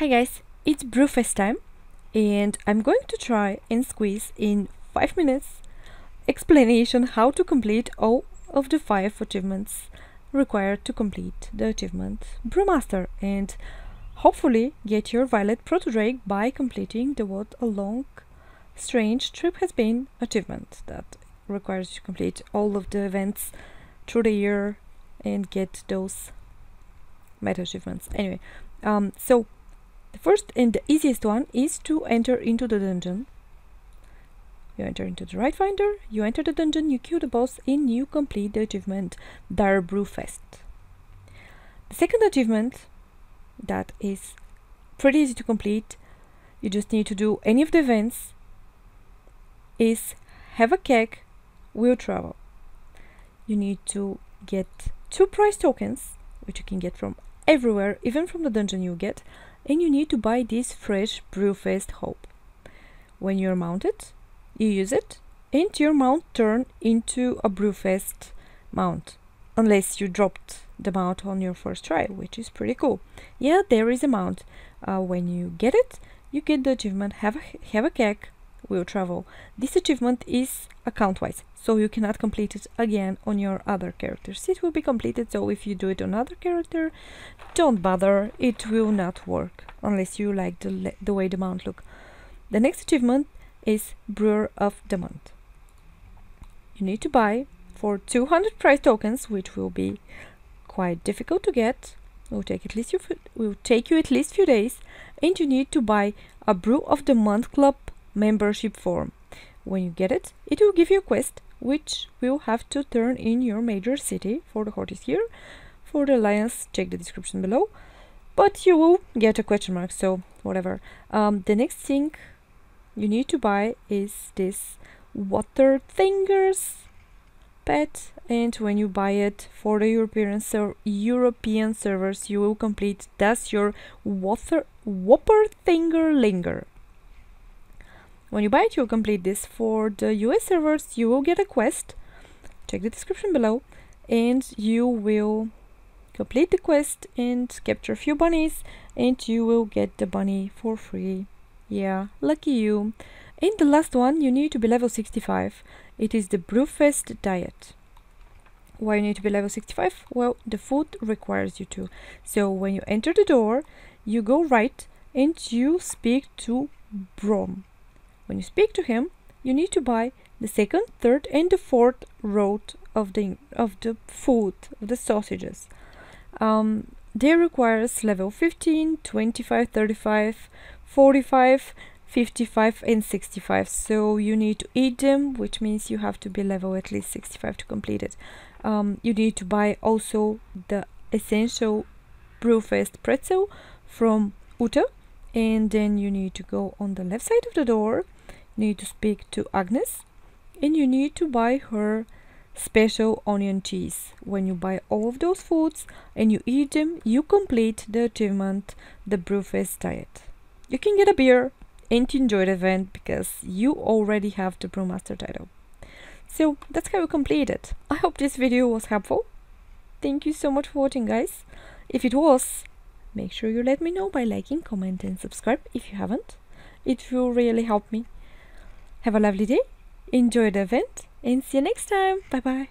Hi guys, it's Brewfest time and I'm going to try and squeeze in 5 minutes explanation how to complete all of the 5 achievements required to complete the achievement Brewmaster and hopefully get your Violet Protodrake by completing the What a Long Strange Trip Has Been achievement that requires you to complete all of the events through the year and get those meta achievements. Anyway, um, so the first and the easiest one is to enter into the dungeon. You enter into the right finder, you enter the dungeon, you kill the boss, and you complete the achievement Direbrewfest. The second achievement that is pretty easy to complete, you just need to do any of the events, is have a keg, will travel. You need to get two prize tokens, which you can get from everywhere, even from the dungeon you get, and you need to buy this fresh Brewfest Hope. When you're mounted, you use it, and your mount turn into a Brewfest mount, unless you dropped the mount on your first try, which is pretty cool. Yeah, there is a mount. Uh, when you get it, you get the achievement Have a, have a keg, will travel. This achievement is account-wise, so you cannot complete it again on your other characters. It will be completed, so if you do it on other character, don't bother, it will not work, unless you like the, the way the mount look. The next achievement is Brewer of the Month. You need to buy for 200 prize tokens, which will be quite difficult to get. Will take at least you will take you at least few days, and you need to buy a Brew of the Month Club membership form. When you get it, it will give you a quest which will have to turn in your major city for the Hortis here. For the alliance, check the description below. But you will get a question mark, so whatever. Um, the next thing you need to buy is this Wolpertinger's pet and when you buy it for the European ser European servers you will complete that's your water whopper finger linger when you buy it, you'll complete this. For the US servers, you will get a quest. Check the description below. And you will complete the quest and capture a few bunnies. And you will get the bunny for free. Yeah, lucky you. And the last one, you need to be level 65. It is the Brewfest diet. Why you need to be level 65? Well, the food requires you to. So when you enter the door, you go right and you speak to Brom. When you speak to him, you need to buy the second, third, and the fourth road of the of the food of the sausages. Um, they requires level 15, 25, 35, 45, 55 and 65 so you need to eat them which means you have to be level at least 65 to complete it um, you need to buy also the essential brewfest pretzel from Uta and then you need to go on the left side of the door need to speak to Agnes and you need to buy her special onion cheese. When you buy all of those foods and you eat them, you complete the achievement, the Brewfest diet. You can get a beer and enjoy the event because you already have the Brewmaster title. So that's how you complete it. I hope this video was helpful. Thank you so much for watching guys. If it was, make sure you let me know by liking, comment and subscribe if you haven't. It will really help me. Have a lovely day, enjoy the event, and see you next time. Bye bye.